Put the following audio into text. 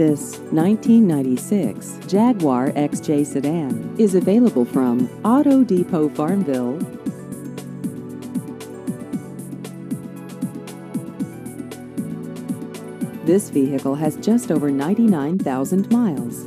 This 1996 Jaguar XJ sedan is available from Auto Depot Farmville. This vehicle has just over 99,000 miles.